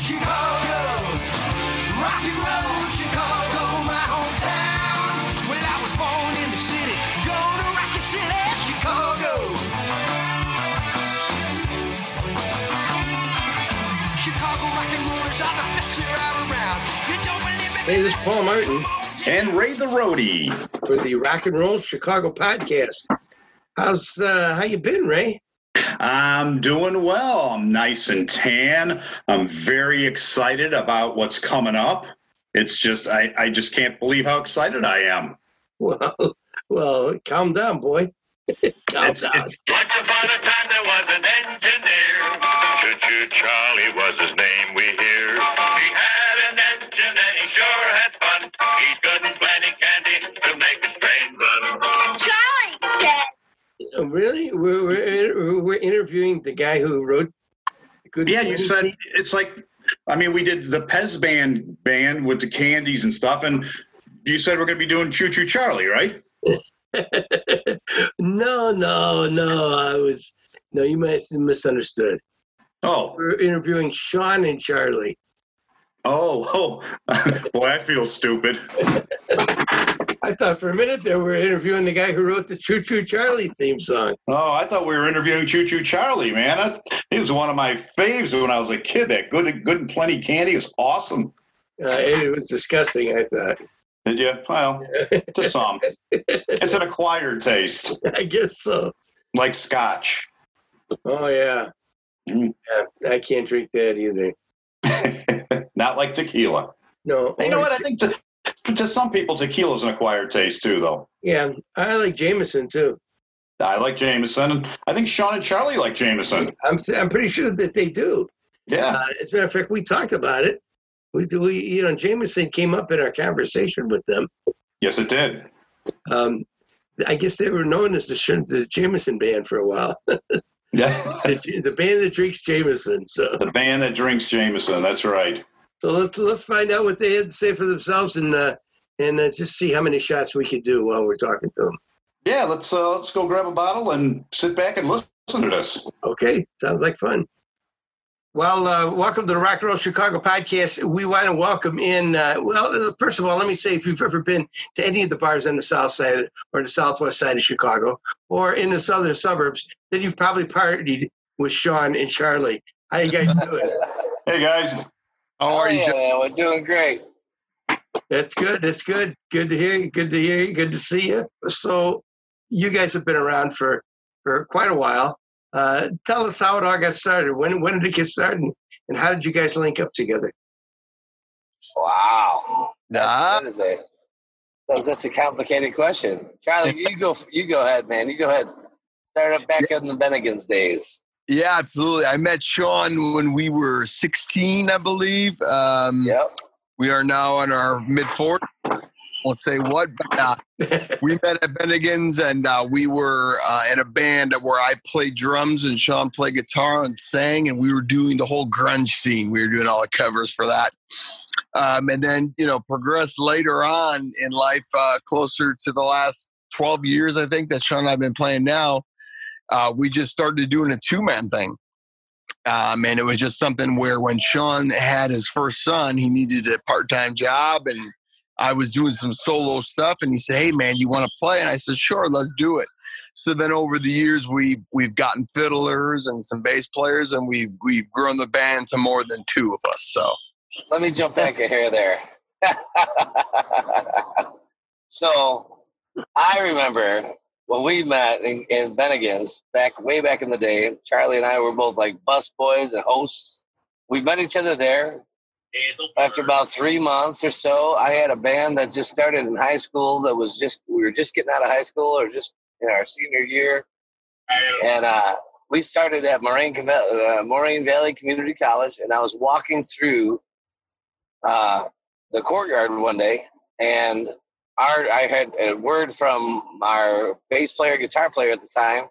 Chicago. Rock and roll, Chicago, my hometown. Well, I was born in the city, gonna rock your city, Chicago. Chicago rock and rollers are the best around around. You don't believe me? Hey, this is Paul Martin And Ray the Roadie. for the Rock and Roll Chicago podcast. How's uh, how you been, Ray? I'm doing well. I'm nice and tan. I'm very excited about what's coming up. It's just I, I just can't believe how excited I am. Well, well, calm down, boy. calm It's, down. it's, Once upon a time there was an engineer. Choo Choo Charlie was his name we hear. He had an engine and he sure had fun. He couldn't Oh, really? We're, we're we're interviewing the guy who wrote. Good yeah, you said it's like I mean we did the Pez band band with the candies and stuff, and you said we're gonna be doing Choo Choo Charlie, right? no, no, no. I was no. You must have misunderstood. Oh, We're interviewing Sean and Charlie. oh, oh. Boy, I feel stupid. I thought for a minute there we were interviewing the guy who wrote the Choo Choo Charlie theme song. Oh, I thought we were interviewing Choo Choo Charlie, man. That, he was one of my faves when I was a kid. That good, good and plenty candy was awesome. Uh, it was disgusting. I thought. Did you? Well, to some, it's an acquired taste, I guess so. like Scotch. Oh yeah. Mm. yeah. I can't drink that either. Not like tequila. No. You know what? I think to some people, tequila's an acquired taste too, though. Yeah, I like Jameson too. I like Jameson, and I think Sean and Charlie like Jameson. I'm I'm pretty sure that they do. Yeah. Uh, as a matter of fact, we talked about it. We, we you know Jameson came up in our conversation with them. Yes, it did. Um, I guess they were known as the, the Jameson band for a while. Yeah. the, the band that drinks Jameson. So the band that drinks Jameson. That's right. So let's let's find out what they had to say for themselves and uh, and uh, just see how many shots we could do while we're talking to them. Yeah. Let's uh, let's go grab a bottle and sit back and listen to this. Okay, sounds like fun. Well, uh, welcome to the Rock and Roll Chicago podcast. We want to welcome in. Uh, well, uh, first of all, let me say if you've ever been to any of the bars on the south side or the southwest side of Chicago or in the southern suburbs, then you've probably partied with Sean and Charlie. How you guys doing? Hey guys. How are you? Oh, Jeff? yeah, we're doing great. That's good. That's good. Good to hear you. Good to hear you. Good to see you. So, you guys have been around for for quite a while. Uh, tell us how it all got started. When when did it get started, and how did you guys link up together? Wow. Nah, That is a, that's a complicated question. Charlie, you go. You go ahead, man. You go ahead. Start up back in the Bennigan's days. Yeah, absolutely. I met Sean when we were 16, I believe. Um, Yep. We are now in our mid 40s. Won't say what, but uh, we met at Bennigan's and uh, we were uh, in a band where I played drums and Sean played guitar and sang, and we were doing the whole grunge scene. We were doing all the covers for that. Um, and then, you know, progressed later on in life, uh, closer to the last 12 years, I think, that Sean and I have been playing now. Uh, we just started doing a two man thing. Um, and it was just something where when Sean had his first son, he needed a part time job and I was doing some solo stuff and he said, Hey man, you want to play? And I said, Sure, let's do it. So then over the years we we've gotten fiddlers and some bass players and we've we've grown the band to more than two of us. So Let me jump back a hair there. so I remember when we met in, in Bennigan's back way back in the day. Charlie and I were both like bus boys and hosts. We met each other there. After about three months or so, I had a band that just started in high school. That was just we were just getting out of high school or just in our senior year, and uh, we started at Moraine, uh, Moraine Valley Community College. And I was walking through uh, the courtyard one day, and our I had a word from our bass player, guitar player at the time,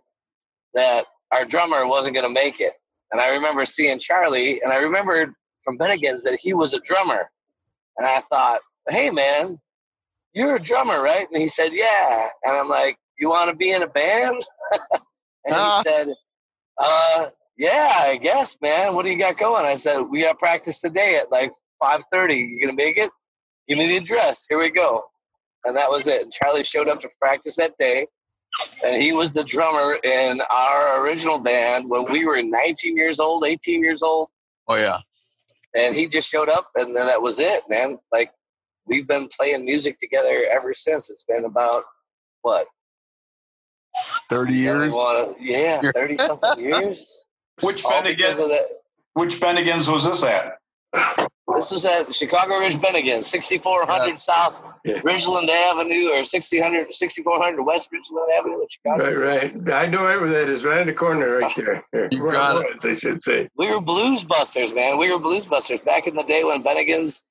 that our drummer wasn't going to make it. And I remember seeing Charlie, and I remembered from Bennigan's that he was a drummer. And I thought, hey man, you're a drummer, right? And he said, yeah. And I'm like, you want to be in a band? and Ah. he said, uh, yeah, I guess, man. What do you got going? I said, we got practice today at like 5.30. You going to make it? Give me the address. Here we go. And that was it. And Charlie showed up to practice that day. And he was the drummer in our original band when we were 19 years old, 18 years old. Oh yeah. And he just showed up, and then that was it, man. Like, we've been playing music together ever since. It's been about, what? 30 years. Wanna- yeah, 30 something years. Which All because Bennigan? of that. Which Bennigans was this at? This was at Chicago Ridge Bennigan, 6400 South Yeah. Ridgeland Avenue or 600, 6400 West Ridgeland Avenue in Chicago. Right, right. I know right where that is, right in the corner, right there. You Where got it I should say. We were blues busters, man. We were blues busters back in the day when Bennigan's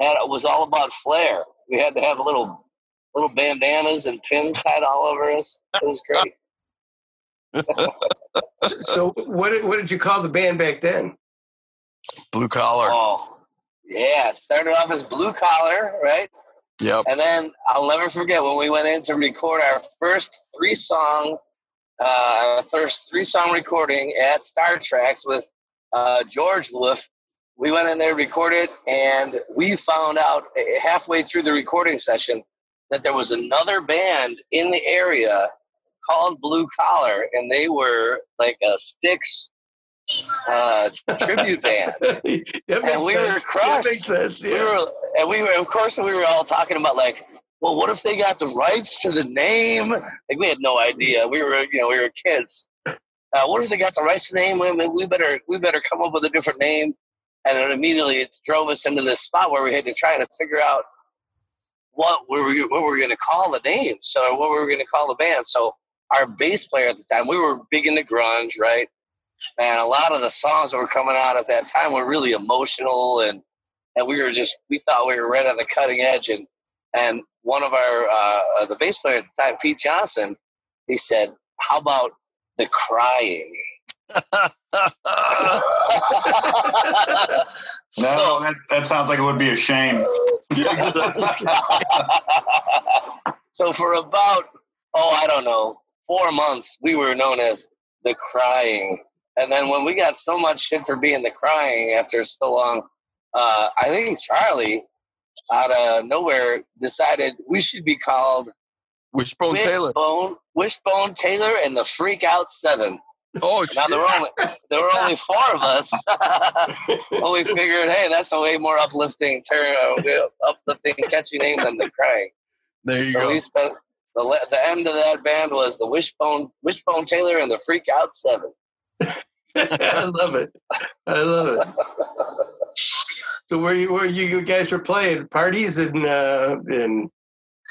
had was all about flair. We had to have a little little bandanas and pins tied all over us. It was great. So, what did, what did you call the band back then? Blue collar. Oh, yeah. Started off as blue collar, right? Yep. And then I'll never forget when we went in to record our first three song, uh, our first three song recording at Star Tracks with uh, George Wolf. We went in there, recorded, and we found out halfway through the recording session that there was another band in the area called Blue Collar, and they were like a Styx uh, tribute band. And we were sense. That makes sense. we Yeah. were and we were of course we were all talking about like well what if they got the rights to the name like we had no idea we were you know we were kids uh, what if they got the rights to the name we, we better we better come up with a different name and then immediately it drove us into this spot where we had to try to figure out what we were what we were going to call the name so what we were going to call the band so our bass player at the time we were big into grunge right and a lot of the songs that were coming out at that time were really emotional and and we were just we thought we were right on the cutting edge and and one of our uh, uh, the bass player at the time pete johnson he said how about the crying? No, so, that, that sounds like it would be a shame. so for about oh i don't know four months we were known as the crying and then when we got so much shit for being the crying after so long uh, i think charlie out of nowhere decided we should be called Wishbone Taylor. Wishbone, Wishbone Taylor and the Freak Out Seven. Oh, Now shit. there were only there were only four of us, but we figured, hey, that's a way more uplifting uh, uplifting, catchy name than the Crying. there you So go. spent the the end of that band was the Wishbone Wishbone Taylor and the Freak Out Seven. I love it. I love it. So where you where you, you guys were playing parties and uh, in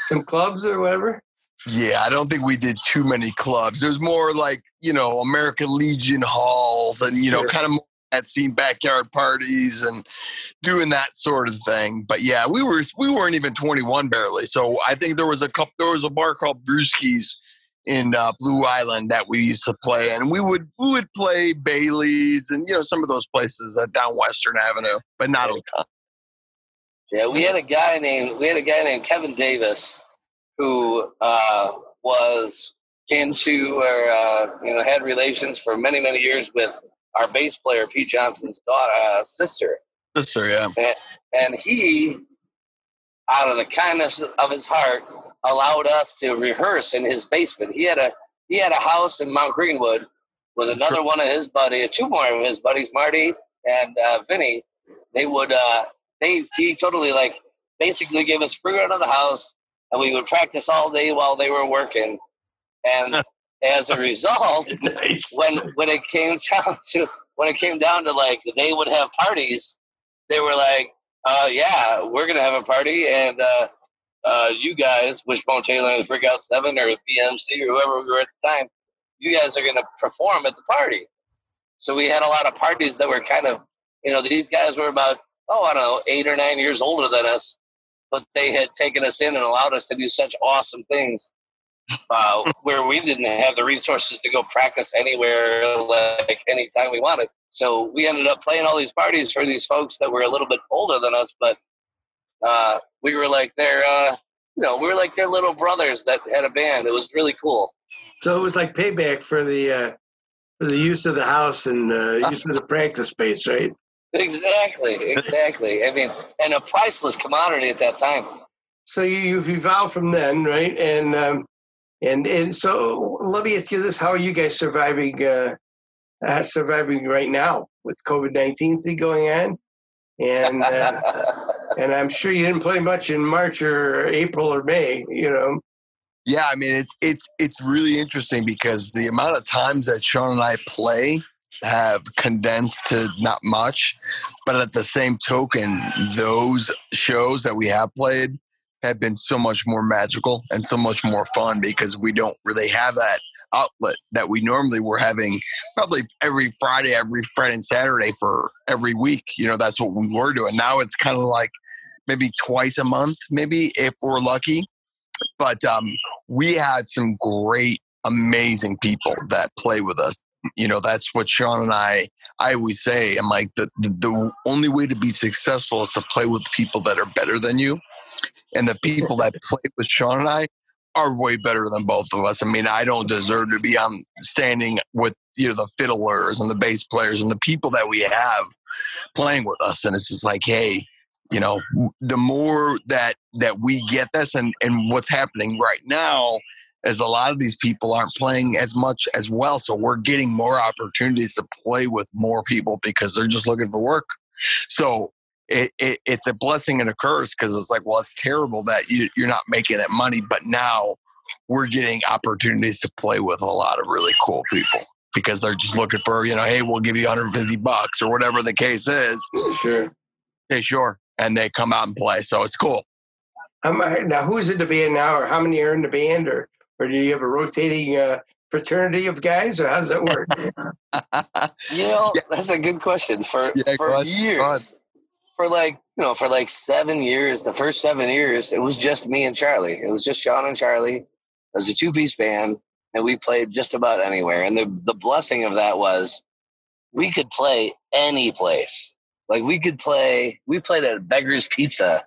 some clubs or whatever? Yeah, I don't think we did too many clubs. There's more like, you know, American Legion halls and, you know, Sure. kind of that scene backyard parties and doing that sort of thing. But yeah, we were we weren't even 21 barely. So I think there was a couple there was a bar called Brewski's in uh, Blue Island that we used to play and we would we would play Bailey's and you know some of those places uh, down Western Avenue, but not a ton. Yeah, we had a guy named we had a guy named Kevin Davis who uh, was into or uh, you know had relations for many many years with our bass player Pete Johnson's daughter uh, sister, Sister, yeah. and he, out of the kindness of his heart, allowed us to rehearse in his basement. He had a he had a house in Mount Greenwood with another one of his buddies, two more of his buddies, Marty and uh, Vinny. They would uh, they he totally like basically gave us free run of the house, and we would practice all day while they were working. And as a result, Nice. when when it came down to when it came down to like they would have parties, they were like, uh, "Yeah, we're gonna have a party, and uh, uh, you guys, Wishbone Taylor and the Freak Out Seven or BMC or whoever we were at the time, you guys are gonna perform at the party." So we had a lot of parties that were kind of, you know, these guys were about oh I don't know eight or nine years older than us, but they had taken us in and allowed us to do such awesome things uh, where we didn't have the resources to go practice anywhere like anytime we wanted. So we ended up playing all these parties for these folks that were a little bit older than us, but uh, we were like their, uh, you know, we were like their little brothers that had a band. It was really cool. So it was like payback for the uh, for the use of the house and uh, use of the practice space, right? Exactly, exactly. I mean, and a priceless commodity at that time. So you, you've evolved from then, right? And um, and and so let me ask you this: How are you guys surviving? Uh, uh, surviving right now with COVID nineteen thing going on, and uh, and I'm sure you didn't play much in March or April or May. You know, Yeah, I mean it's it's it's really interesting because the amount of times that Sean and I play have condensed to not much, but at the same token, those shows that we have played have been so much more magical and so much more fun because we don't really have that outlet that we normally were having probably every Friday, every Friday and Saturday for every week. You know, that's what we were doing. Now it's kind of like maybe twice a month, maybe if we're lucky. But um, we had some great, amazing people that play with us. You know, that's what Sean and I, I always say, I'm like, the, the, the only way to be successful is to play with people that are better than you. And the people that play with Sean and I are way better than both of us. I mean, I don't deserve to be on standing with, you know, the fiddlers and the bass players and the people that we have playing with us. And it's just like, hey, you know the more that that we get this and and what's happening right now is a lot of these people aren't playing as much as well so we're getting more opportunities to play with more people because they're just looking for work. So it, it it's a blessing and a curse because it's like well it's terrible that you, you're not making that money but now we're getting opportunities to play with a lot of really cool people because they're just looking for you know hey we'll give you 150 bucks or whatever the case is. Sure. hey sure and they come out and play. So it's cool. Um, now, who's in the band now, or how many are in the band, or or do you have a rotating uh, fraternity of guys, or how does that work? You know, Yeah. that's a good question. For Yeah, for ahead, go years, for like you know, for like seven years, the first seven years, it was just me and Charlie. It was just Sean and Charlie. It was a two piece band, and we played just about anywhere. And the the blessing of that was we could play any place. Like we could play. We played at Beggar's Pizza,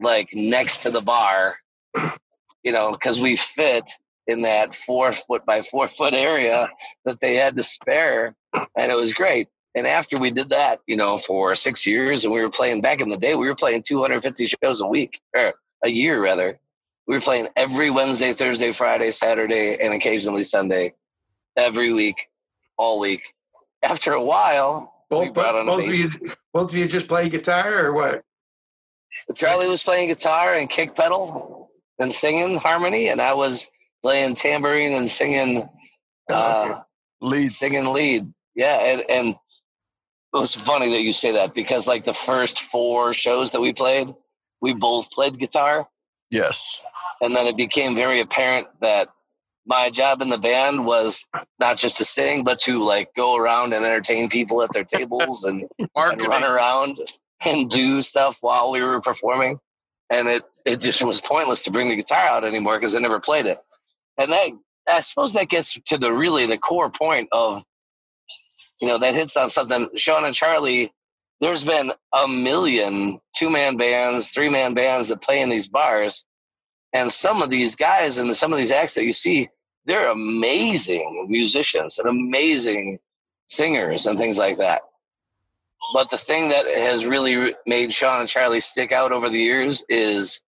like next to the bar. You know, because we fit in that four foot by four foot area that they had to spare and it was great. And after we did that, you know, for six years, and we were playing back in the day, we were playing 250 shows a week or a year rather. We were playing every Wednesday, Thursday, Friday, Saturday, and occasionally Sunday, every week, all week. After a while, both brought both, on both of you, both of you just play guitar, or what? Charlie was playing guitar and kick pedal and singing harmony, and I was playing tambourine and singing uh, Lead. singing lead. Yeah, and, and it was funny that you say that because like the first four shows that we played, we both played guitar, Yes. and then it became very apparent that my job in the band was not just to sing, but to like go around and entertain people at their tables and, and run around and do stuff while we were performing. And it it just was pointless to bring the guitar out anymore because I never played it. And that I suppose that gets to the really the core point of you know that hits on something. Sean and Charlie, there's been a million two man bands, three man bands that play in these bars, and some of these guys and some of these acts that you see, they're amazing musicians and amazing singers and things like that. But the thing that has really made Sean and Charlie stick out over the years is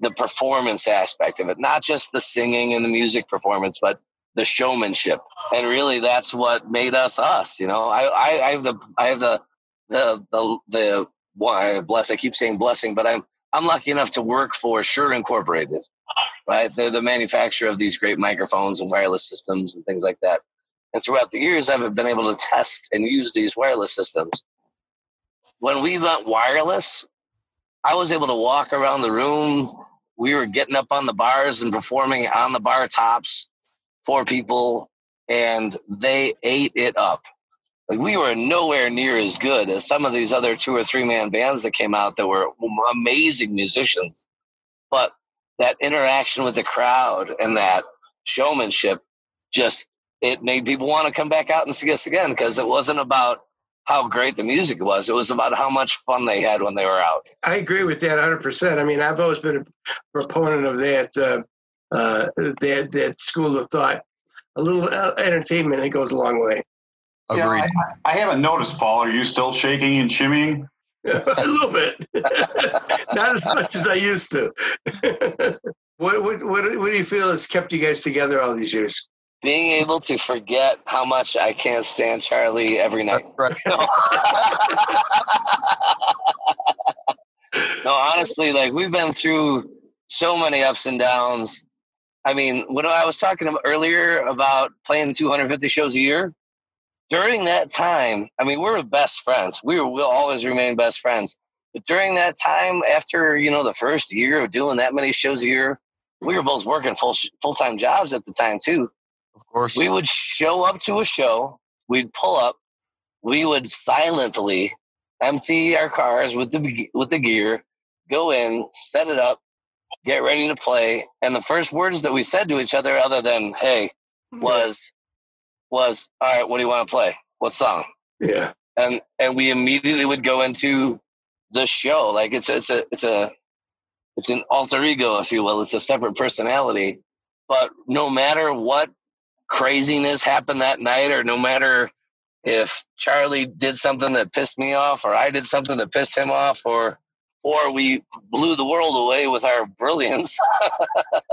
the performance aspect of it, not just the singing and the music performance, but the showmanship. And really, that's what made us us. You know, I, I, I have the, I have the, the, the, the, why bless. I keep saying blessing, but I'm, I'm lucky enough to work for Shure Incorporated. Right, they're the manufacturer of these great microphones and wireless systems and things like that. And throughout the years, I've been able to test and use these wireless systems. When we went wireless, I was able to walk around the room. We were getting up on the bars and performing on the bar tops for people, and they ate it up. Like we were nowhere near as good as some of these other two or three man bands that came out that were amazing musicians. But that interaction with the crowd and that showmanship just it made people want to come back out and see us again because it wasn't about how great the music was. It was about how much fun they had when they were out. I agree with that 100. percent I mean, I've always been a proponent of that uh, uh, that that school of thought. a little uh, entertainment. It goes a long way. Yeah, I, I haven't noticed, Paul. Are you still shaking and shimmying? a little bit, not as much as I used to. what, what what what do you feel has kept you guys together all these years? Being able to forget how much I can't stand Charlie every night. Right. No. no, honestly, like we've been through so many ups and downs. I mean, when I was talking about earlier about playing 250 shows a year, during that time, I mean, we were best friends. We will always remain best friends. But during that time, after you know the first year of doing that many shows a year, we were both working full full time jobs at the time too. Of course. We would show up to a show, we'd pull up, we would silently empty our cars with the with the gear, go in, set it up, get ready to play, and the first words that we said to each other, other than "Hey," was was "All right, what do you want to play? What song?" yeah, and and we immediately would go into the show like it's it's a it's a it's an alter ego if you will it's a separate personality but no matter what craziness happened that night or no matter if charlie did something that pissed me off or i did something that pissed him off or or we blew the world away with our brilliance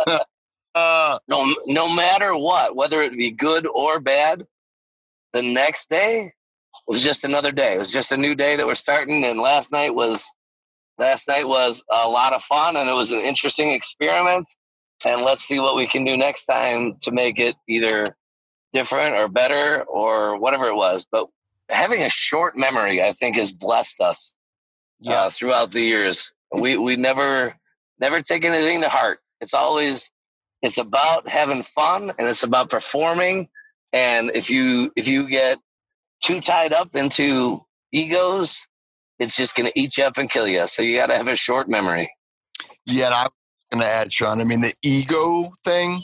uh, no no matter what whether it be good or bad the next day was just another day. It was just a new day that we're starting. And last night was last night was a lot of fun, and it was an interesting experiment. And let's see what we can do next time to make it either different or better or whatever it was. But having a short memory, I think, has blessed us uh, throughout the years. We we never never take anything to heart. It's always it's about having fun and it's about performing. And if you if you get too tied up into egos, it's just going to eat you up and kill you. So you got to have a short memory. Yeah, and I was going to add, Sean. I mean, the ego thing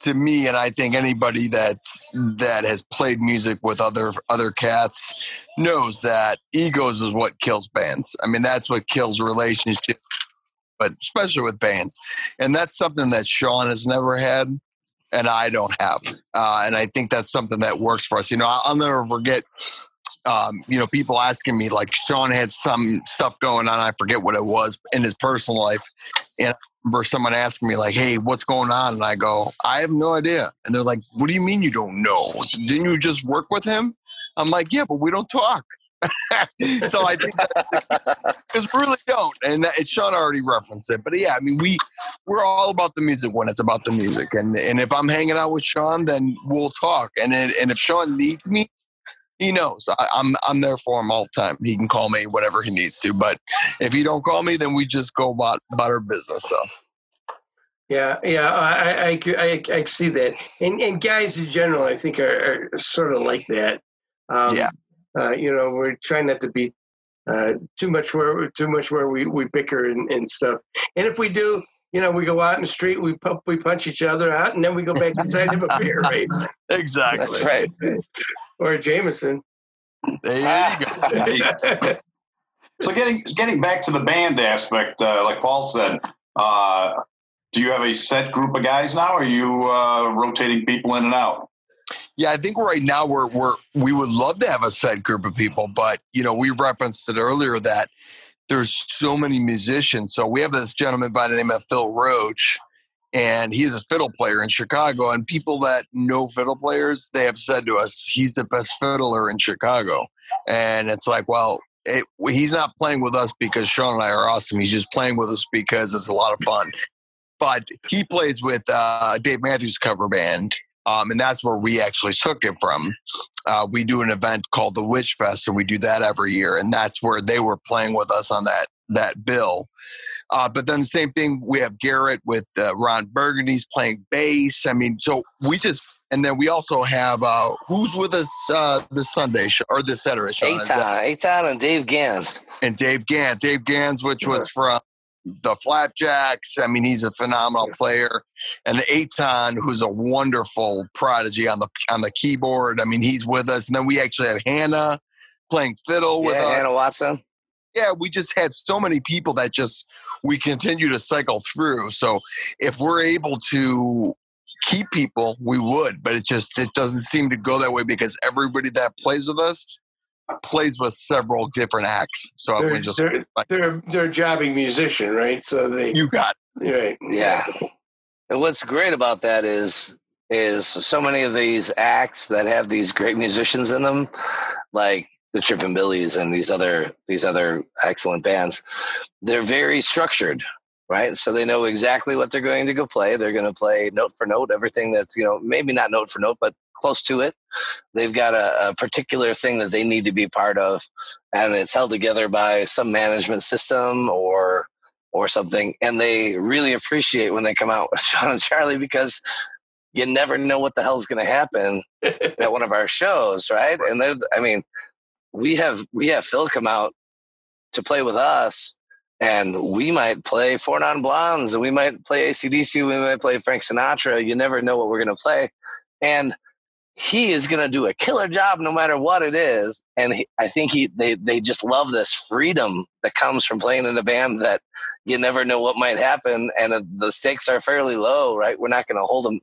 to me, and I think anybody that's that has played music with other other cats knows that egos is what kills bands. I mean, that's what kills relationships, but especially with bands, and that's something that Sean has never had. And I don't have, uh, and I think that's something that works for us. You know, I'll never forget um, you know, people asking me like Sean had some stuff going on. I forget what it was in his personal life, and I remember someone asking me like, "Hey, what's going on?" And I go, "I have no idea." And they're like, "What do you mean you don't know? Didn't you just work with him?" I'm like, "Yeah, but we don't talk." So I think because we really don't, and that, it, Sean already referenced it. But yeah, I mean, we we're all about the music when it's about the music, and and if I'm hanging out with Sean, then we'll talk. And then, and if Sean needs me, he knows I, I'm I'm there for him all the time. He can call me whatever he needs to. But if he don't call me, then we just go about about our business. So yeah, yeah. I I, I, I see that, and and guys in general, I think are, are sort of like that. Um, Yeah. Uh, you know, we're trying not to be uh, too much where too much where we, we bicker and, and stuff. And if we do, you know, we go out in the street, we pump, we punch each other out, and then we go back inside and have a beer, right? exactly. That's right. Or a Jameson. There you go. So getting getting back to the band aspect, uh, like Paul said, uh, do you have a set group of guys now? Or are you uh, rotating people in and out? Yeah, I think right now we're we're we would love to have a set group of people, but you know, we referenced it earlier that there's so many musicians. So we have this gentleman by the name of Phil Roach, and he's a fiddle player in Chicago. And people that know fiddle players, they have said to us, he's the best fiddler in Chicago. And it's like, well, it, he's not playing with us because Sean and I are awesome. He's just playing with us because it's a lot of fun. But he plays with uh, Dave Matthews cover band, um, and that's where we actually took it from. Uh, we do an event called the Witch Fest, and we do that every year, and that's where they were playing with us on that that bill. Uh, but then the same thing, we have Garrett with uh, Ron Burgundy's playing bass. I mean, so we just and then we also have uh, who's with us uh, this Sunday sh- or this Saturday, Sean? That- Aton, Aton, and Dave Gans. and Dave Gans. Dave Gans, which was from the Flapjacks. I mean, he's a phenomenal player. And Aton, who's a wonderful prodigy on the on the keyboard. I mean, he's with us. And then we actually have Hannah playing fiddle with Yeah, us. Hannah Watson. Yeah, we just had so many people that just we continue to cycle through. So if we're able to keep people, we would, but it just it doesn't seem to go that way because everybody that plays with us plays with several different acts. So They're, we just they're, they're, they're a jobbing musician, right? So they, you got right. Yeah. And what's great about that is is so many of these acts that have these great musicians in them, like the Trippin' Billies and these other these other excellent bands, they're very structured, right? So they know exactly what they're going to go play. They're going to play note for note everything that's you know maybe not note for note, but close to it. They've got a, a particular thing that they need to be part of, and it's held together by some management system or or something. And they really appreciate when they come out with Sean and Charlie because you never know what the hell's going to happen at one of our shows, right? And they're, I mean, we have we have Phil come out to play with us, and we might play Four Non Blondes, and we might play ACDC, we might play Frank Sinatra. You never know what we're going to play, and he is going to do a killer job no matter what it is. And he, I think he they they just love this freedom that comes from playing in a band that you never know what might happen, and uh, the stakes are fairly low, right? We're not going to hold him.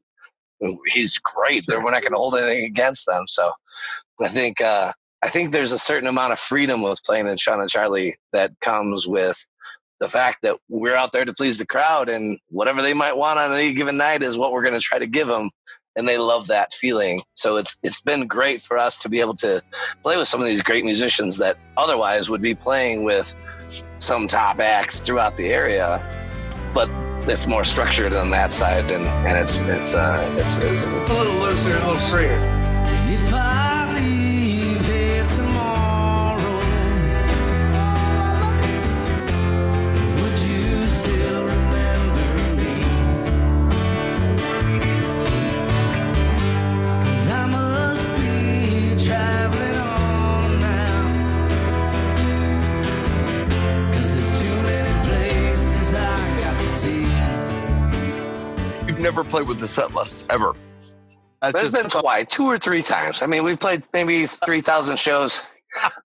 He's great. We're not going to hold anything against them. So I think uh, I think there's a certain amount of freedom with playing in Sean and Charlie that comes with the fact that we're out there to please the crowd, and whatever they might want on any given night is what we're going to try to give them. And they love that feeling. So it's it's been great for us to be able to play with some of these great musicians that otherwise would be playing with some top acts throughout the area, but it's more structured on that side, and, and it's it's uh it's, it's, It's it's a little looser, a little freer. Ever. That's There's been twice, two or three times. I mean, we've played maybe three thousand shows.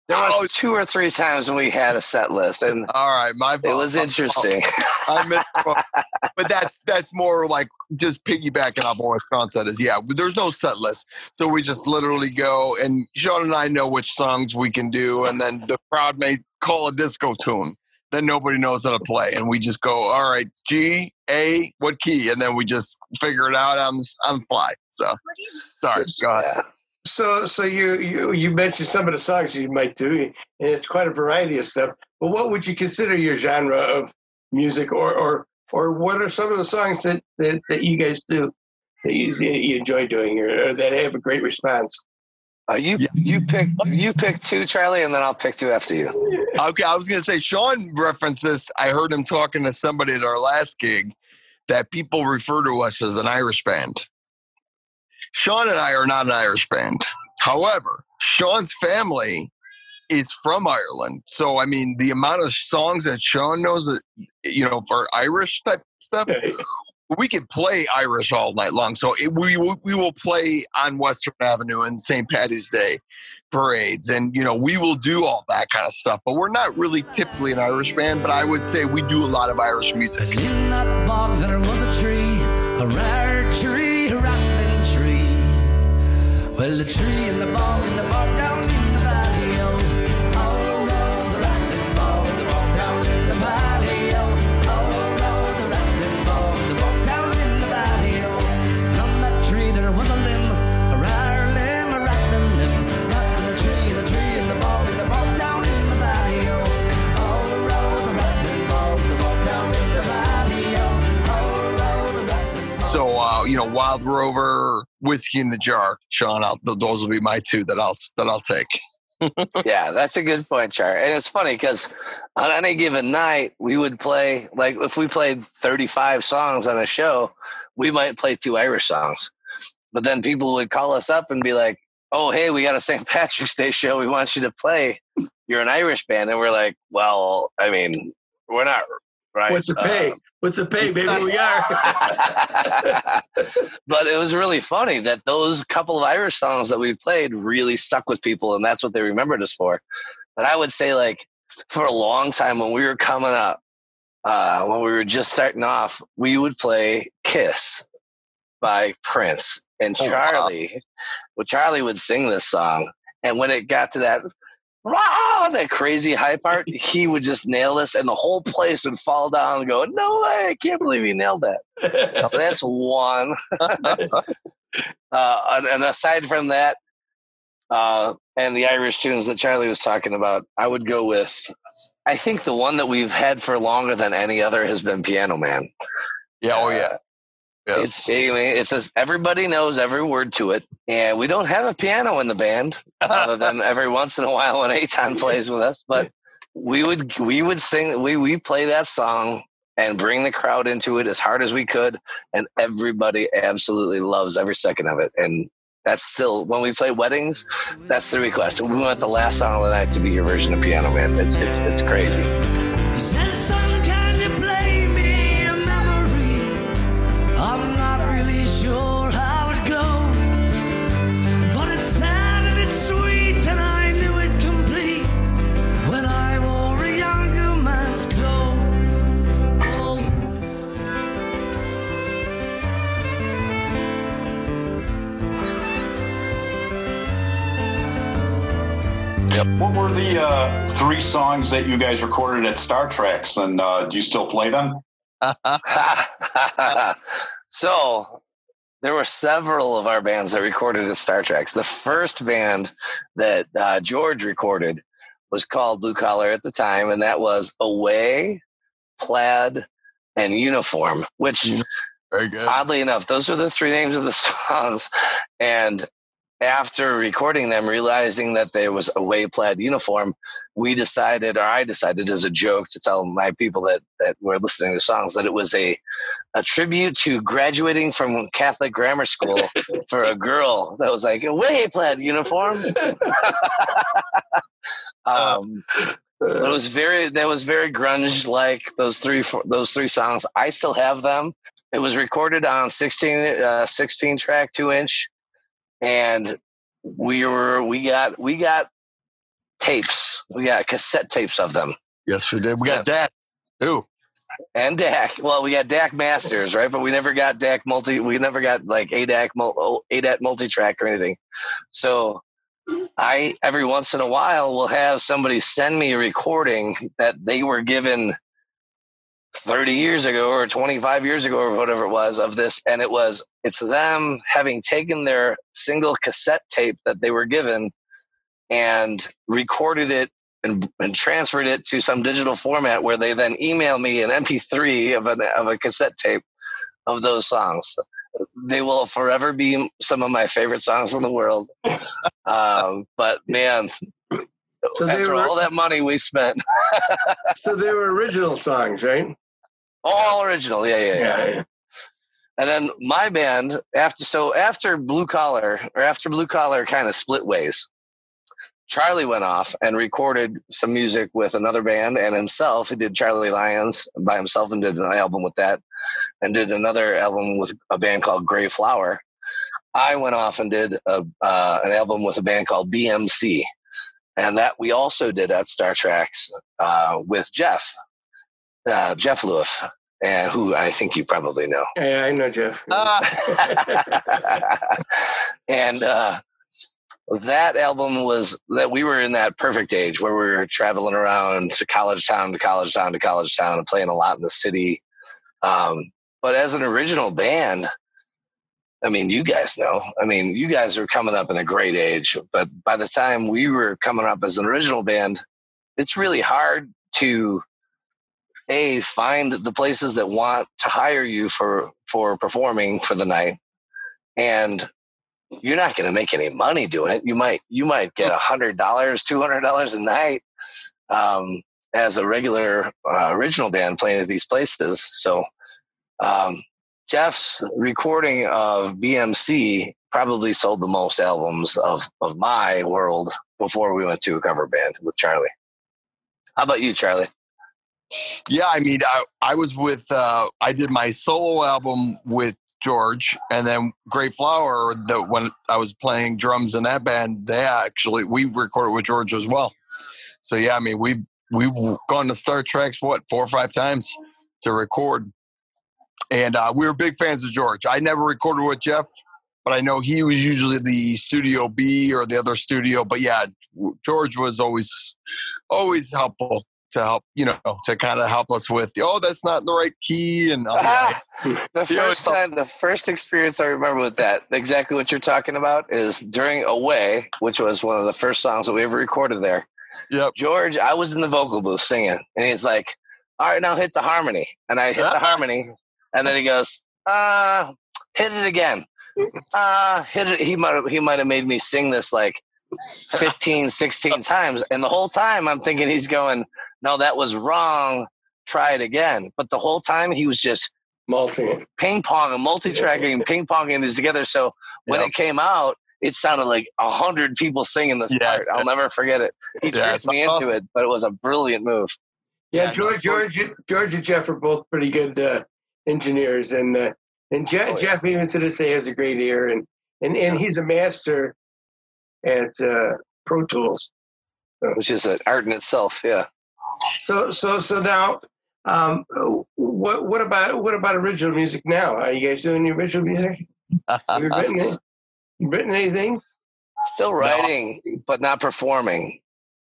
There was Oh. two or three times when we had a set list, and all right. My it fault. was interesting. I meant, but that's that's more like just piggybacking off what Sean said. Is yeah, there's no set list, so we just literally go and Sean and I know which songs we can do, and then the crowd may call a disco tune that nobody knows how to play, and we just go, all right, G A, what key, and then we just figure it out on on the fly. So sorry, go ahead. So, so you, you you mentioned some of the songs you might do, and it's quite a variety of stuff. But what would you consider your genre of music, or or or what are some of the songs that that, that you guys do that you, that you enjoy doing, or, or that have a great response? Uh, you Yeah. you pick you pick two, Charlie, and then I'll pick two after you. Okay, I was going to say Sean references. I heard him talking to somebody at our last gig that people refer to us as an Irish band. Sean and I are not an Irish band. However, Sean's family is from Ireland. So, I mean, the amount of songs that Sean knows that, you know, for Irish type stuff, we could play Irish all night long. So it, we will- we will play on Western Avenue and St. Patty's Day parades, and you know we will do all that kind of stuff. But we're not really typically an Irish band. But I would say we do a lot of Irish music. In that bog there was a tree, a rare tree, a rattling tree. Well, the tree in the bog, in the bog down uh, you know, Wild Rover, Whiskey in the Jar, Sean. I'll, those will be my two that I'll that I'll take. yeah, that's a good point, Char. And it's funny because on any given night, we would play, like, if we played 35 songs on a show, we might play two Irish songs. But then people would call us up and be like, oh, hey, we got a St. Patrick's Day show. We want you to play. You're an Irish band. And we're like, well, I mean, we're not, right? What's the pay? Uh, What's the pay? Maybe we are. but it was really funny that those couple of Irish songs that we played really stuck with people, and that's what they remembered us for. But I would say, like, for a long time when we were coming up, uh, when we were just starting off, we would play Kiss. by Prince. And Oh, wow. Charlie, well, Charlie would sing this song. And when it got to that, "Rah!" that crazy high part, he would just nail this, and the whole place would fall down and go, No way, I can't believe he nailed that. That's one. uh, and, and aside from that, uh, and the Irish tunes that Charlie was talking about, I would go with. I think the one that we've had for longer than any other has been Piano Man. Yeah, oh yeah. It's, Yes. I mean, it says everybody knows every word to it, and we don't have a piano in the band other than every once in a while when Aton plays with us. But we would we would sing we we play that song and bring the crowd into it as hard as we could, and everybody absolutely loves every second of it. And that's still when we play weddings, that's the request. We want the last song of the night to be your version of Piano Man. It's it's it's crazy. What were the uh, three songs that you guys recorded at Star Treks, and uh, do you still play them? so there were several of our bands that recorded at Star Treks. The first band that uh, George recorded was called Blue Collar at the time, and that was Away, Plaid, and Uniform, which Very good. oddly enough, those were the three names of the songs. And after recording them, realizing that there was a way plaid uniform, we decided, or I decided as a joke to tell my people that, that were listening to the songs that it was a, a tribute to graduating from Catholic grammar school for a girl that was like, a way plaid uniform. um, it was very that was very grunge like those three fo- those three songs. I still have them. It was recorded on 16 uh, 16 track 2 inch and we were we got we got tapes we got cassette tapes of them Yes, we did. We got that too. and DAT. Well, we got DAT masters, right? But we never got DAT multi. We never got like ADAT mul- oh, ADAT multi track or anything. So I every once in a while will have somebody send me a recording that they were given 30 years ago or 25 years ago or whatever it was of this and it was it's them having taken their single cassette tape that they were given and recorded it and, and transferred it to some digital format where they then email me an mp3 of, an, of a cassette tape of those songs. They will forever be some of my favorite songs in the world. Um, but man So after were- all that money we spent So they were original songs, right? all original yeah yeah yeah yeah. And then my band after so after Blue Collar or after Blue Collar kind of split ways. Charlie went off and recorded some music with another band and himself. He did Charlie Lions by himself and did an album with that, and did another album with a band called Gray Flower. I went off and did a, uh, an album with a band called BMC, and that we also did at Star Treks uh, with Jeff, uh, Jeff Lewis, uh, who I think you probably know. Yeah, I know Jeff. Ah, and uh, that album was that we were in that perfect age where we were traveling around to college town to college town to college town and playing a lot in the city. Um, but as an original band, I mean, you guys know. I mean, you guys are coming up in a great age, but by the time we were coming up as an original band, it's really hard to a find the places that want to hire you for for performing for the night and you're not going to make any money doing it you might you might get a hundred dollars two hundred dollars a night um, as a regular uh, original band playing at these places so um, jeff's recording of bmc probably sold the most albums of of my world before we went to a cover band with charlie how about you charlie yeah, I mean, I, I was with, uh, I did my solo album with George, and then Great Flower. That when I was playing drums in that band, they actually we recorded with George as well. So yeah, I mean, we we've gone to Star Treks what four or five times to record. And uh, we were big fans of George. I never recorded with Jeff, but I know he was usually the studio B or the other studio. But yeah, George was always always helpful to help you know to kind of help us with oh that's not the right key and yeah. the first time, the first experience I remember with that, exactly what you're talking about, is during Away, which was one of the first songs that we ever recorded there. Yep. George, I was in the vocal booth singing, and he's like, "All right, now hit the harmony," and I hit the harmony, and then he goes, "Uh, hit it again." Uh, hit it. He might have. He might have made me sing this like 15, 16 times, and the whole time I'm thinking he's going, "No, that was wrong. Try it again." But the whole time he was just Malting. ping pong and multi-tracking and ping ponging these together. So when Yep. it came out, it sounded like a hundred people singing this Yeah. part. I'll never forget it. He Yeah, tricked it's me into it, but it was a brilliant move. Yeah, Yeah, George, George, George, and Jeff are both pretty good uh, engineers, and uh, and Jeff, Oh, yeah. Jeff even to this day has a great ear, and and, and he's a master at uh, Pro Tools. Which is an art in itself. Yeah. So so so now, um, what what about what about original music now? Are you guys doing the original music? Have you written it? You written anything? Still writing, but not performing.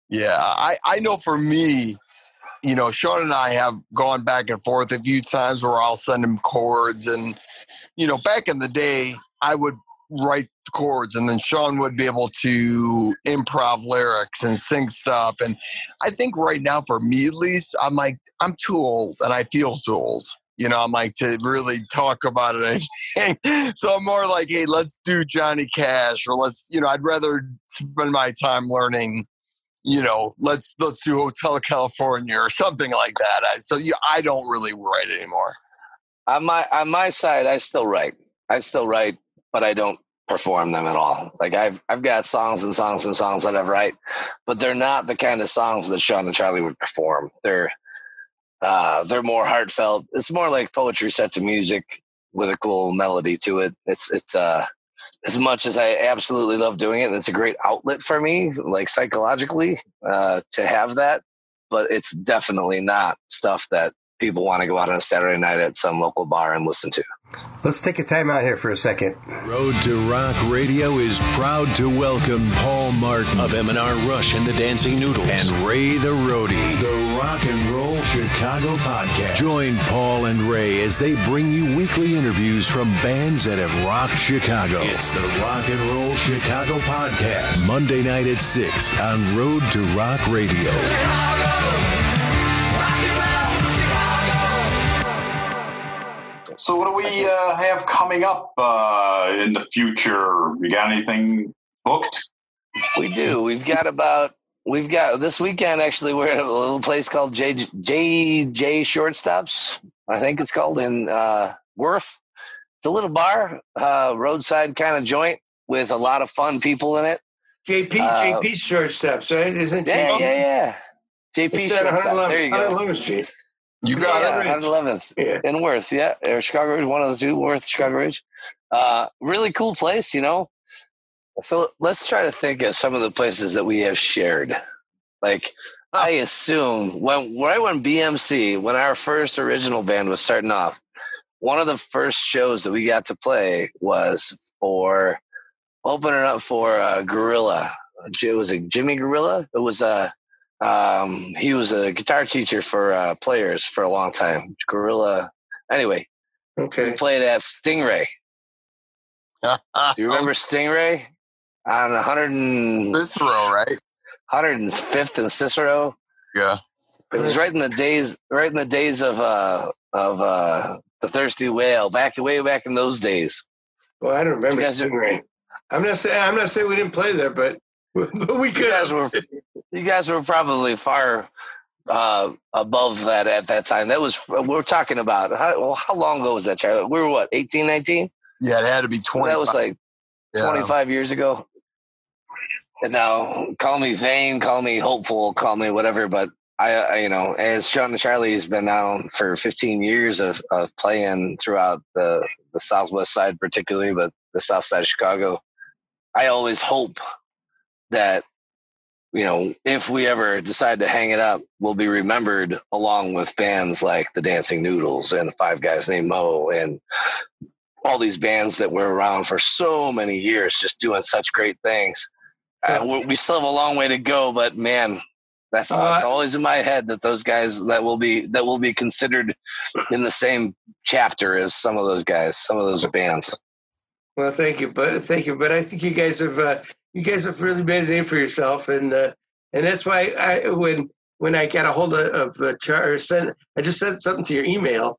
Yeah, I, I know for me, you know, Sean and I have gone back and forth a few times where I'll send him chords. And, you know, back in the day, I would write chords and then Sean would be able to improv lyrics and sing stuff. And I think right now, for me at least, I'm like, I'm too old and I feel so old. You know, I'm like to really talk about it. so I'm more like, hey, let's do Johnny Cash or let's, you know, I'd rather spend my time learning you know, let's let's do Hotel California or something like that. I, so yeah, I don't really write anymore. On my on my side, I still write. I still write, but I don't perform them at all. Like I've I've got songs and songs and songs that I write, but they're not the kind of songs that Sean and Charlie would perform. They're uh, they're more heartfelt. It's more like poetry set to music with a cool melody to it. It's it's uh as much as I absolutely love doing it, and it's a great outlet for me, like psychologically, uh, to have that. But it's definitely not stuff that people want to go out on a Saturday night at some local bar and listen to. Let's take a time out here for a second. Road to Rock Radio is proud to welcome Paul Martin of M&R Rush and the Dancing Noodles and Ray the Roadie, the Rock and Roll Chicago podcast. Join Paul and Ray as they bring you weekly interviews from bands that have rocked Chicago. It's the Rock and Roll Chicago podcast, Monday night at 6 on Road to Rock Radio. So, what do we uh, have coming up uh, in the future? You got anything booked? We do. We've got about we've got this weekend actually we're at a little place called J J J Shortstops. I think it's called in uh Worth. It's a little bar, uh roadside kind of joint with a lot of fun people in it. JP Uh, JP Shortstops, right? Isn't Yeah, JP? yeah, yeah. JP It's at Shortstop. There you go. Street. You got yeah, it. 111th Yeah. in Worth, yeah, or Chicago Ridge, one of the two, Worth, Chicago Ridge. Uh, really cool place, you know. So let's try to think of some of the places that we have shared. Like, I assume when right when BMC, when our first original band was starting off, one of the first shows that we got to play was for opening up for uh, Gorilla. It was a Jimmy Gorilla. It was a um, he was a guitar teacher for uh, players for a long time. Gorilla. Anyway, we Okay. played at Stingray. Do you remember Stingray? On 100 and, Cicero, right? 105th and Cicero. Yeah. It was right in the days, right in the days of uh of uh the Thirsty Whale, back way back in those days. Well, I don't remember You guys are- Stingray. I'm not saying I'm not saying we didn't play there, but but we You could. guys were, you guys were probably far uh above that at that time. That was we're talking about. How, well, how long ago was that, Charlie? We were what, 18, 19? Yeah, it had to be 20. That was like yeah. 25 years ago. And now, call me vain, call me hopeful, call me whatever. But I, I you know, as Sean and Charlie has been now for 15 years of, of playing throughout the, the Southwest side, particularly, but the South side of Chicago. I always hope that you know, if we ever decide to hang it up, we'll be remembered along with bands like the Dancing Noodles and Five Guys Named Mo and all these bands that were around for so many years, just doing such great things. Uh, we- we still have a long way to go, but man, that's, Uh, that's always in my head that those guys that will be that will be considered in the same chapter as some of those guys, some of those bands. Well, thank you, but thank you, but I think you guys have uh, you guys have really made a name for yourself, and uh, and that's why I when when I got a hold of, of uh, Char, sent, I just sent something to your email.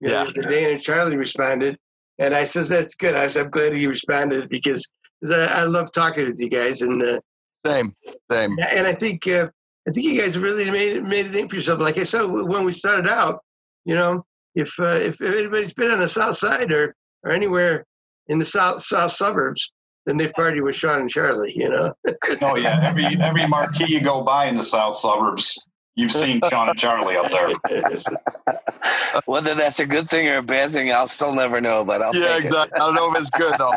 you know, Yeah. The day and Charlie responded, and I says that's good. I said I'm glad he responded because I, I love talking with you guys, and uh, Same, same. and I think uh, I think you guys really made made a name for yourself. Like I said when we started out, you know, if uh, if anybody's been on the south side or or anywhere in the south south suburbs, then they party with Sean and Charlie. You know, Oh yeah, every every marquee you go by in the south suburbs, you've seen Sean and Charlie up there. Whether that's a good thing or a bad thing, I'll still never know. But I'll Yeah, take it. exactly. I don't know if it's good though.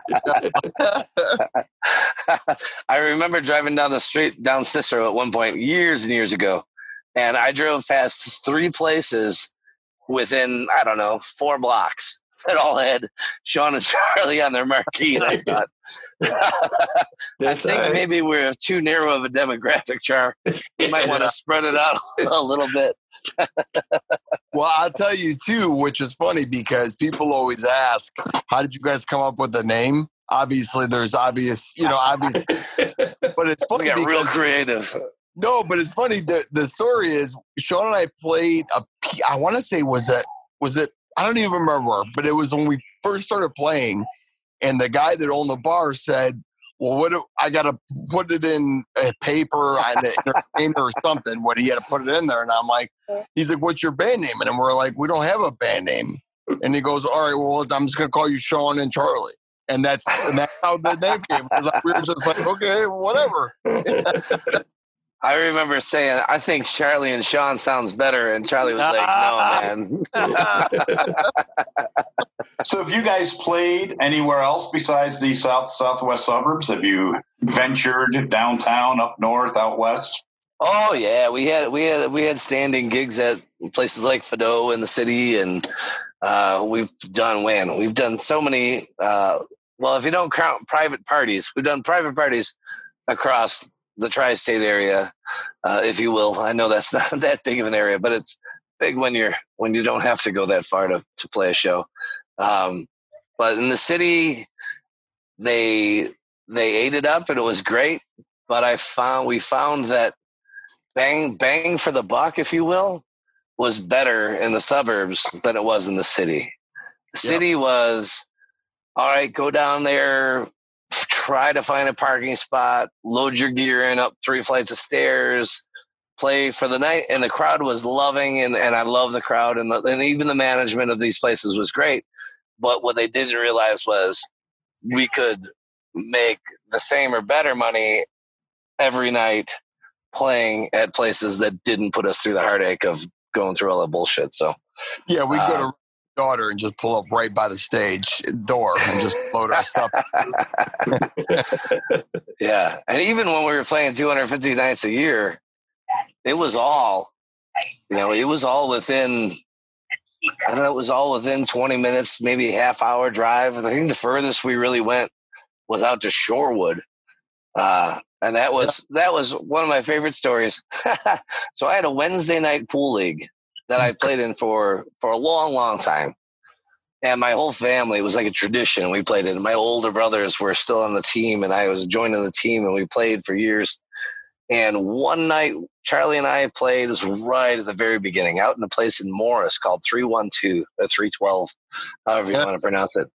I remember driving down the street down Cicero at one point years and years ago, and I drove past three places within I don't know four blocks that all had Sean and Charlie on their marquee. And I thought, I think uh, maybe we're too narrow of a demographic, Char. You might want to spread it out a little bit. Well, I'll tell you too, which is funny because people always ask, "How did you guys come up with the name?" Obviously, there's obvious, you know, obvious, but it's We funny got real creative. no, but it's funny. The the story is Sean and I played a. I want to say was it was it I don't even remember, but it was when we first started playing, and the guy that owned the bar said, "Well, what do, I got to put it in a paper on the entertainer or something? What he had to put it in there?" And I'm like, "He's like, what's your band name?" And we're like, "We don't have a band name." Mm. And he goes, "All right, well, I'm just gonna call you Sean and Charlie." And that's and that's how the name came. Because we were just like, okay, whatever. I remember saying, I think Charlie and Sean sounds better. And Charlie was like, no, man. So, have you guys played anywhere else besides the south southwest suburbs? Have you ventured downtown, up north, out west? Oh yeah, we had we had we had standing gigs at places like Fido in the city, and uh, we've done when we've done so many. Uh, well, if you don't count private parties, we've done private parties across the tri-state area, uh, if you will. I know that's not that big of an area, but it's big when you're when you don't have to go that far to to play a show. Um, but in the city, they they ate it up, and it was great. But I found we found that bang bang for the buck, if you will, was better in the suburbs than it was in the city. The Yeah. city was all right. Go down there, try to find a parking spot, load your gear in up three flights of stairs, play for the night, and the crowd was loving, and, and I love the crowd, and the, and even the management of these places was great. But what they didn't realize was we could make the same or better money every night playing at places that didn't put us through the heartache of going through all that bullshit. So Yeah, we go Uh, to daughter and just pull up right by the stage door and just load our stuff. yeah, and even when we were playing 250 nights a year, it was all, you know, it was all within. I don't know. It was all within 20 minutes, maybe a half hour drive. I think the furthest we really went was out to Shorewood, uh, and that was that was one of my favorite stories. so I had a Wednesday night pool league that I played in for for a long, long time, and my whole family it was like a tradition. We played it. My older brothers were still on the team, and I was joining the team, and we played for years. And one night, Charlie and I played. It was right at the very beginning, out in a place in Morris called Three One Two or Three Twelve, however you want to pronounce it.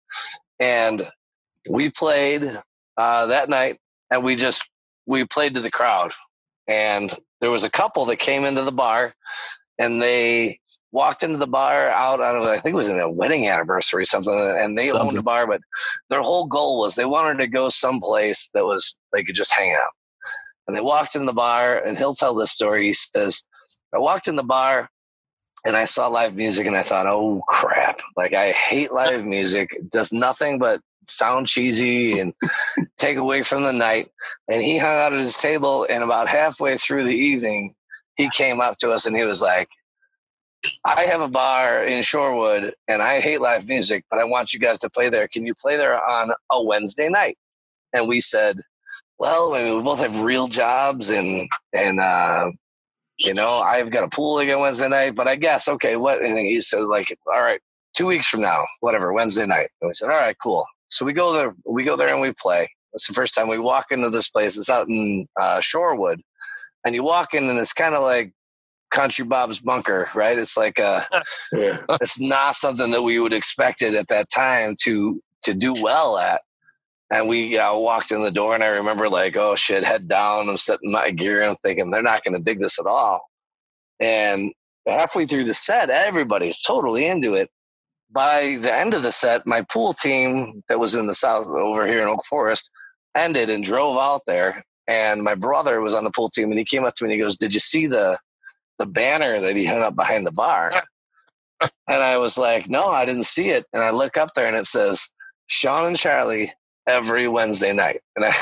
And we played uh, that night, and we just we played to the crowd. And there was a couple that came into the bar, and they walked into the bar out on I think it was in a wedding anniversary or something, and they owned Something. the bar, but their whole goal was they wanted to go someplace that was they could just hang out. And they walked in the bar, and he'll tell this story. He says, I walked in the bar and I saw live music, and I thought, oh crap. Like, I hate live music. It does nothing but sound cheesy. And take away from the night. And he hung out at his table, and about halfway through the evening, he came up to us and he was like, I have a bar in Shorewood and I hate live music, but I want you guys to play there. Can you play there on a Wednesday night? And we said, well, I mean, we both have real jobs and, and, uh, you know, I've got a pool again Wednesday night, but I guess, okay, what? And he said, like, all right, two weeks from now, whatever, Wednesday night. And we said, all right, cool. So we go there, we go there and we play. It's the first time we walk into this place. It's out in uh, Shorewood. And you walk in and it's kind of like Country Bob's Bunker, right? It's like a, Yeah. it's not something that we would expect it at that time to to do well at. And we uh, walked in the door, and I remember like, oh shit, head down. I'm setting my gear, and I'm thinking they're not going to dig this at all. And halfway through the set, everybody's totally into it. By the end of the set, my pool team that was in the south over here in Oak Forest ended and drove out there. And my brother was on the pool team, and he came up to me and he goes, "Did you see the the banner that he hung up behind the bar?" and I was like, "No, I didn't see it." And I look up there, and it says Sean and Charlie every Wednesday night. And I,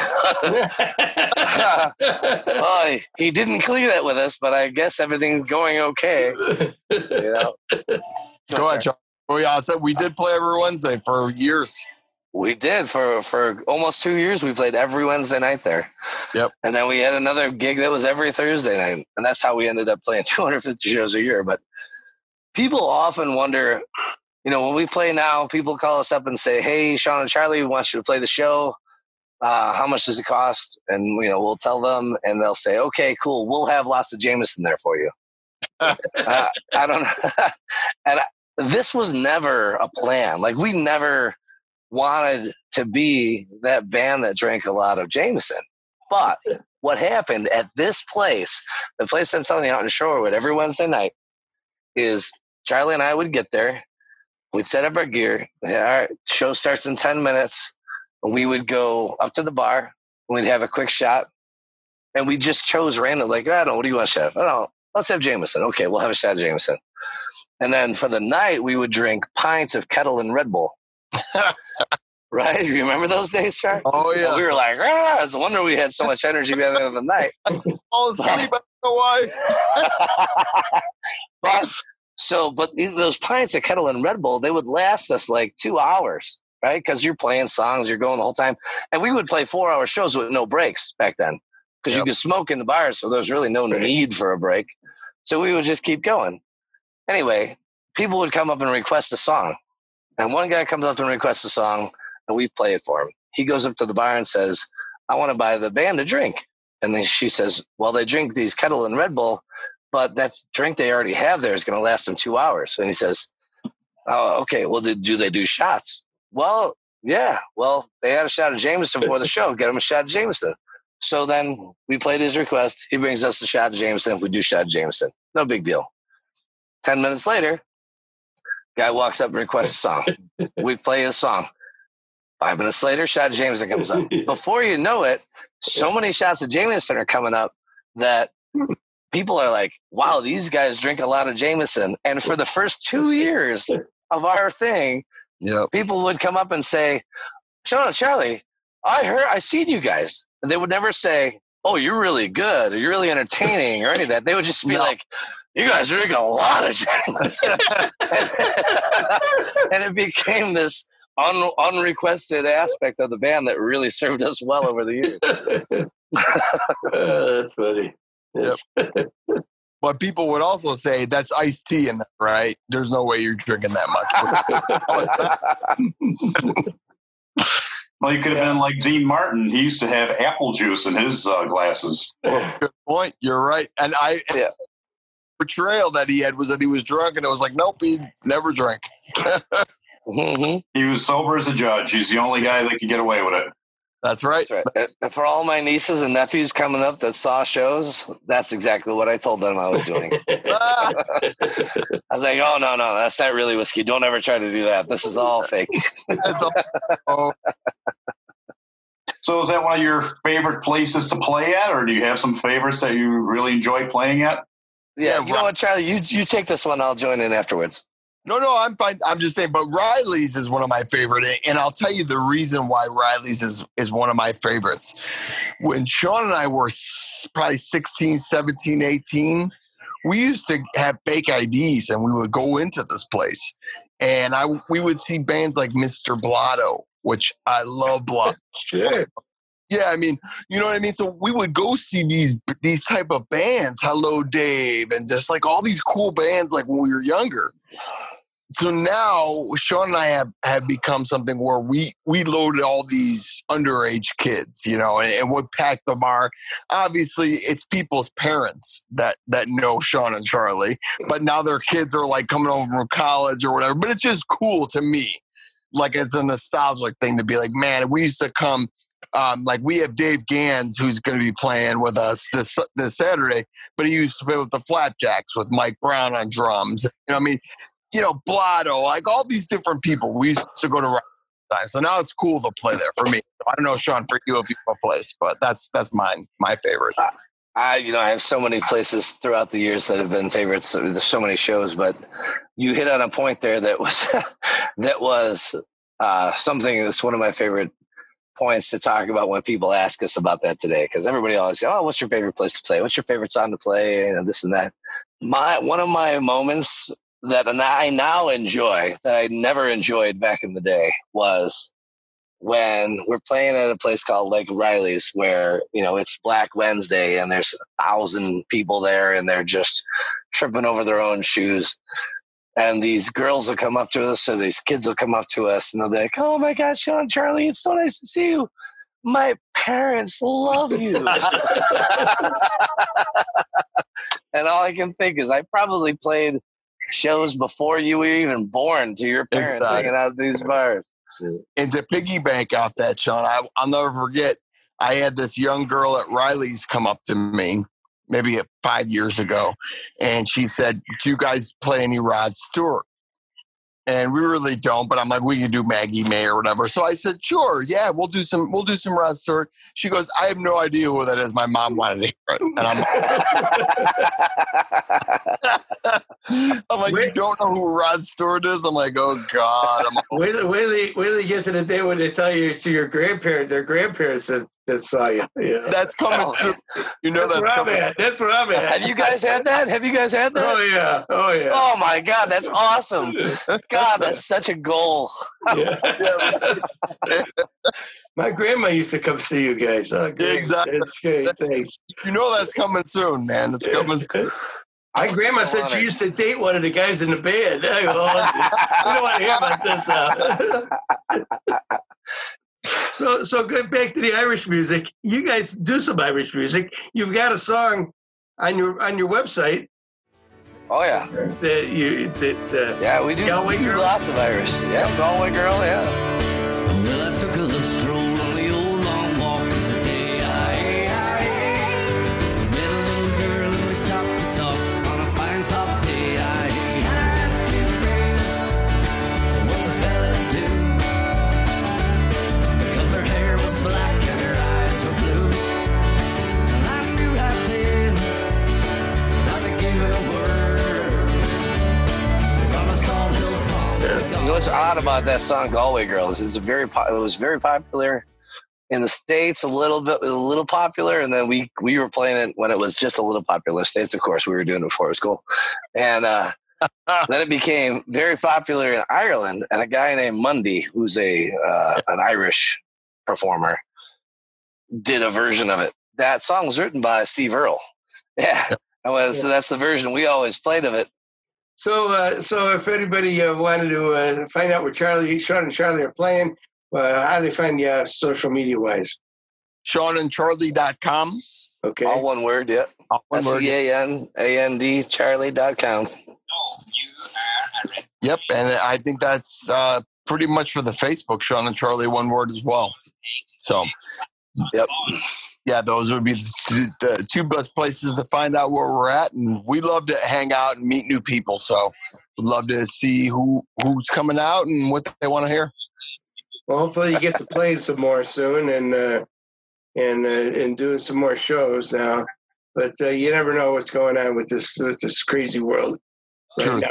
well, he didn't clear that with us, but I guess everything's going okay. You know, Go ahead, Charlie. Oh yeah, I said we did play every Wednesday for years. We did for for almost two years. We played every Wednesday night there. Yep. And then we had another gig that was every Thursday night, and that's how we ended up playing 250 shows a year. But people often wonder, you know, when we play now, people call us up and say, "Hey, Sean and Charlie, we want you to play the show. Uh, how much does it cost?" And you know, we'll tell them, and they'll say, "Okay, cool. We'll have lots of Jameson there for you." uh, I don't know. and I, this was never a plan. Like we never wanted to be that band that drank a lot of Jameson. But what happened at this place, the place I'm telling you out in Shorewood every Wednesday night, is Charlie and I would get there. We'd set up our gear. All right, show starts in 10 minutes. And we would go up to the bar. We'd have a quick shot. And we just chose random, like, I don't know, what do you want to have? I don't know, let's have Jameson. Okay, we'll have a shot of Jameson. And then for the night, we would drink pints of Ketel and Red Bull. right? You remember those days, Char? Oh yeah, We were like, ah, it's a wonder we had so much energy by the end of the night. fall asleep. I don't know why. but so, but those pints of Ketel and Red Bull, they would last us like two hours, right? Because you're playing songs, you're going the whole time, and we would play four hour shows with no breaks back then, because you could smoke in the bars, so there was really no need for a break. So we would just keep going. Anyway, people would come up and request a song, and one guy comes up and requests a song, and we play it for him. He goes up to the bar and says, "I want to buy the band a drink." And then she says, "Well, they drink these Ketel and Red Bull." but that drink they already have there is going to last them two hours. And he says, Oh, okay. Well, do, do they do shots? Well, yeah. Well, they had a shot of Jameson before the show. Get him a shot of Jameson. So then we played his request. He brings us a shot of Jameson. We do shot of Jameson. No big deal. 10 minutes later, guy walks up and requests a song. we play his song. Five minutes later, shot of Jameson comes up. Before you know it, so many shots of Jameson are coming up that people are like, wow, these guys drink a lot of Jameson. And for the first two years of our thing, Yep. people would come up and say, Sean and Charlie, I heard, I seen you guys. And they would never say, oh, you're really good or you're really entertaining or any of that. They would just be No. like, you guys drink a lot of Jameson. and it became this un- unrequested aspect of the band that really served us well over the years. Uh, that's funny. Yep. But people would also say that's iced tea in that, right? There's no way you're drinking that much. Well, you could have been like Dean Martin. He used to have apple juice in his uh, glasses. Good point. You're right. And I Yeah. portrayal that he had was that he was drunk, and it was like, nope, he never drank. Mhm. He was sober as a judge. He's the only guy that could get away with it. That's right. That's right. And for all my nieces and nephews coming up that saw shows, that's exactly what I told them I was doing. I was like, oh, no, no, that's not really whiskey. Don't ever try to do that. This is all fake. all. So, is that one of your favorite places to play at, or do you have some favorites that you really enjoy playing at? Yeah, Yeah, you know what, Charlie? You, you take this one. I'll join in afterwards. No, no, I'm fine. I'm just saying, but Riley's is one of my favorite, and I'll tell you the reason why Riley's is is one of my favorites. When Sean and I were probably 16, 17, 18, we used to have fake IDs, and we would go into this place, and I we would see bands like Mr. Blotto, which I love. Blotto. Sure. Yeah, I mean, you know what I mean. So we would go see these these type of bands, Hello Dave, and just like all these cool bands, like when we were younger. So now Sean and I have, have become something where we we load all these underage kids, you know, and, and what pack them are. Obviously, it's people's parents that that know Sean and Charlie, but now their kids are like coming over from college or whatever. But it's just cool to me, like it's a nostalgic thing to be like, man, we used to come um, like we have Dave Gans who's going to be playing with us this this Saturday, but he used to play with the Flapjacks with Mike Brown on drums. You know, what I mean, you know, Blotto, like all these different people. We used to go to time, so now it's cool to play there for me. I don't know, Sean, for you if you have a place, but that's that's mine, my favorite. I, you know, I have so many places throughout the years that have been favorites. There's so many shows, but you hit on a point there that was that was uh, something that's one of my favorite points to talk about when people ask us about that today. Because everybody always say, "Oh, what's your favorite place to play? What's your favorite song to play?" And this and that. My one of my moments that I now enjoy that I never enjoyed back in the day was when we're playing at a place called Lake Riley's, where you know it's Black Wednesday and there's a thousand people there, and they're just tripping over their own shoes. And these girls will come up to us, or these kids will come up to us, and they'll be like, "Oh my gosh, Sean, Charlie, it's so nice to see you. My parents love you." and all I can think is, I probably played shows before you were even born to your parents Exactly. hanging out these bars. And to piggyback off that, Sean, I, I'll never forget. I had this young girl at Riley's come up to me, maybe five years ago, and she said, "Do you guys play any Rod Stewart?" And we really don't, but I'm like, we can do Maggie May or whatever. So I said, sure, yeah, we'll do some, we'll do some Rod Stewart. She goes, I have no idea who that is. My mom wanted to hear it, and I'm, I'm like, you don't know who Rod Stewart is? I'm like, oh god, I'm Wait, till- wait, till you- wait till you get to the day when they tell you to your grandparents, their grandparents that, that saw you. Yeah. that's coming through. You know That's that's where I'm coming. at. That's where I'm at. Have you guys had that? Have you guys had that? Oh yeah. Oh yeah. Oh my God, that's awesome. God, that's such a goal. Yeah. My grandma used to come see you guys. Oh, great. Exactly. That's great. Thanks. You know that's coming soon, man. It's coming. soon. My grandma said she used to date one of the guys in the band. I go, "Oh, we don't want to hear about this now. so, so good back to the Irish music. You guys do some Irish music. You've got a song on your on your website Oh yeah, that you that uh, yeah, we do, Galway we do Girl? lots of Irish. Yeah, Galway girl. Yeah. Well, I took what's odd about that song "Galway Girl" is it's very it was very popular in the states, a little bit, a little popular, and then we we were playing it when it was just a little popular. States, of course, we were doing it before it was cool, and uh, then it became very popular in Ireland. And a guy named Mundy, who's a uh, an Irish performer, did a version of it. That song was written by Steve Earle. Yeah. Was, so that's the version we always played of it. So, uh, so if anybody uh, wanted to uh, find out where Charlie, Sean, and Charlie are playing, uh, how do they find you uh, social media wise? SeanandCharlie.com. Okay. All one word, yeah. All one S word. A N A N D Charlie.com. Yep, and I think that's uh, pretty much for the Facebook, Sean and Charlie, one word as well. So, Yep. Yeah, those would be the two, best places to find out where we're at, and we love to hang out and meet new people. So, we'd love to see who who's coming out and what they want to hear. Well, hopefully you get to play some more soon and uh, and uh, and doing some more shows now. But uh, you never know what's going on with this with this crazy world. Uh,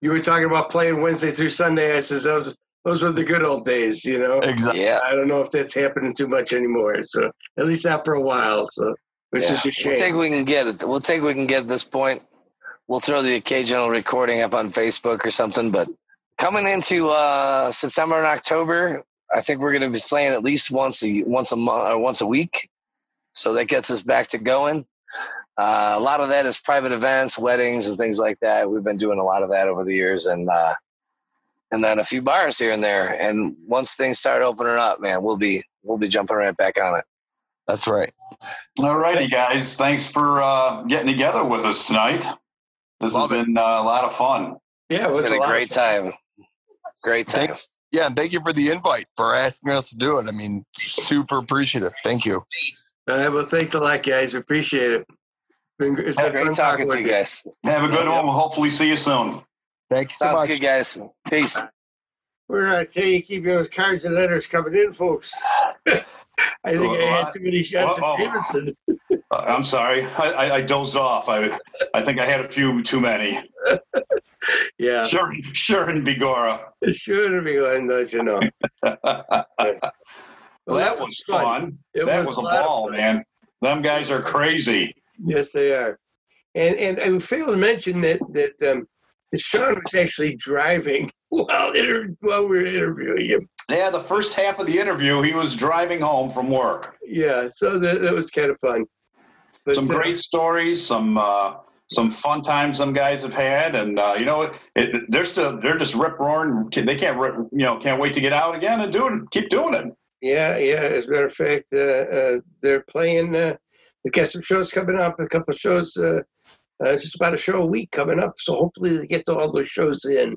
you were talking about playing Wednesday through Sunday. I says those those were the good old days, you know. Exactly. Yeah. I don't know if that's happening too much anymore. So at least not for a while. So which yeah. is a We'll shame. take we can get it. We'll take we can get at this point. We'll throw the occasional recording up on Facebook or something. But coming into uh, September and October, I think we're going to be playing at least once a once a month or once a week. So that gets us back to going. Uh, a lot of that is private events, weddings, and things like that. We've been doing a lot of that over the years, and uh, and then a few bars here and there. And once things start opening up, man, we'll be we'll be jumping right back on it. That's right. All righty, guys. Thanks for uh, getting together with us tonight. This Love it. has been uh, a lot of fun. Yeah, it was It's been a lot great time. Great time. Thank- Yeah, and thank you for the invite for asking us to do it. I mean, super appreciative. Thank you. All right, well, thanks a lot, guys. Appreciate it. Been, it's been Great fun talking to you guys. Have a good Yeah. one. We'll hopefully see you soon. Thank you so Sounds much. good, guys. Peace. We're gonna tell you keep those cards and letters coming in, folks. I think I had too many shots Uh-oh. of Jameson. Uh, I'm sorry. I, I, I dozed off. I I think I had a few too many. Yeah, Sure, sure, and Bigora. it should be going, don't you know? Well, that was fun. It that was, a lot ball, man. Them guys are crazy. Yes, they are. And and I failed to mention that that um, that Sean was actually driving while inter- while we were interviewing him. Yeah, the first half of the interview, he was driving home from work. Yeah, so that, that was kind of fun. But, some uh, great stories, some uh, some fun times some guys have had, and uh, you know, it, it, they're still they're just rip roaring. They can't rip, you know can't wait to get out again and do it. Keep doing it. Yeah, yeah. As a matter of fact, uh, uh, they're playing. Uh, they've got some shows coming up. A couple of shows. Uh, just about a show a week coming up. So hopefully they get to all those shows in,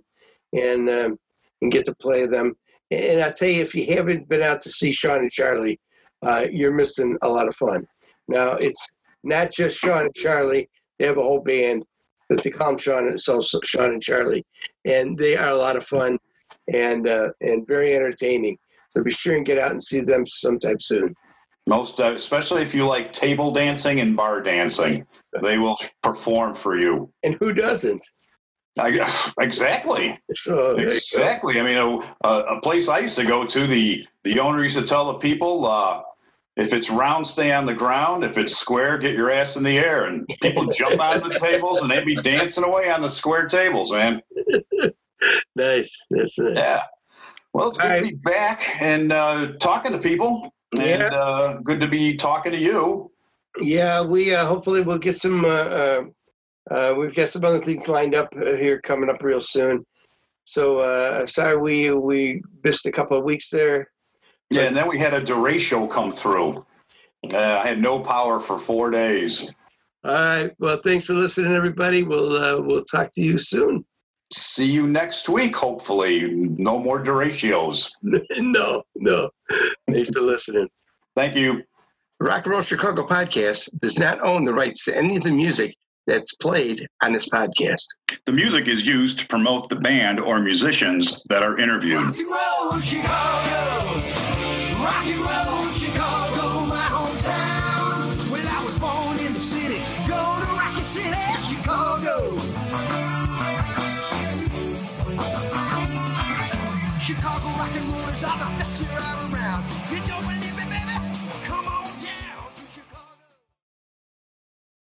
and um, and get to play them. And I tell you, if you haven't been out to see Sean and Charlie, uh, you're missing a lot of fun. Now it's not just Sean and Charlie. They have a whole band, but they call Sean and so Sean and Charlie, and they are a lot of fun and uh, and very entertaining. So be sure and get out and see them sometime soon. Most, uh, especially if you like table dancing and bar dancing, they will perform for you. And who doesn't? I, exactly. So go. Exactly. I mean, a, a place I used to go to, the the owner used to tell the people, uh, if it's round, stay on the ground. If it's square, get your ass in the air. And people jump on the tables and they'd be dancing away on the square tables, man. nice. That's nice. Yeah. Well, it's good All to be back and uh, talking to people, and Yeah. uh, good to be talking to you. Yeah, we uh, hopefully we'll get some. Uh, uh, uh, we've got some other things lined up uh, here coming up real soon. So uh, sorry we we missed a couple of weeks there. Yeah, and then we had a derecho come through. Uh, I had no power for four days. All right. Well, thanks for listening, everybody. We'll uh, we'll talk to you soon. See you next week, hopefully. No more derechos. no, no. Thanks for listening. Thank you. Rock and Roll Chicago podcast does not own the rights to any of the music that's played on this podcast. The music is used to promote the band or musicians that are interviewed. Rock and roll Chicago. Rock and